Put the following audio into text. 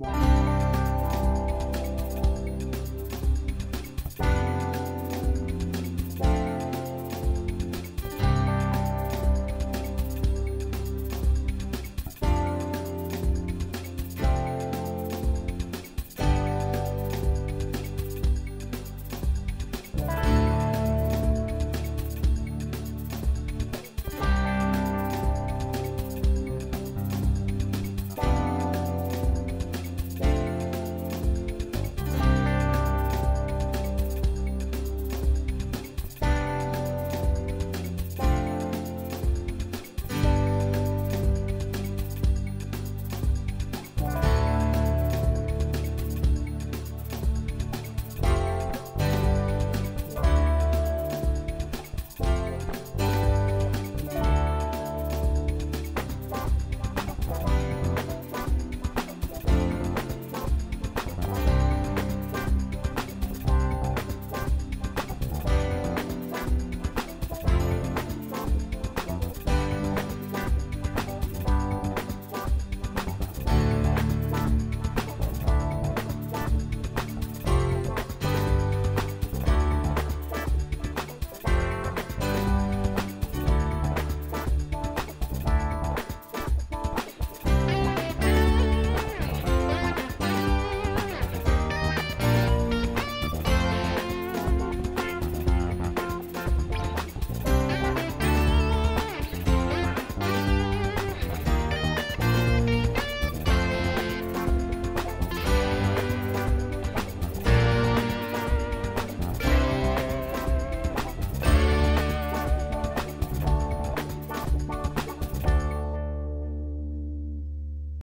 Bye.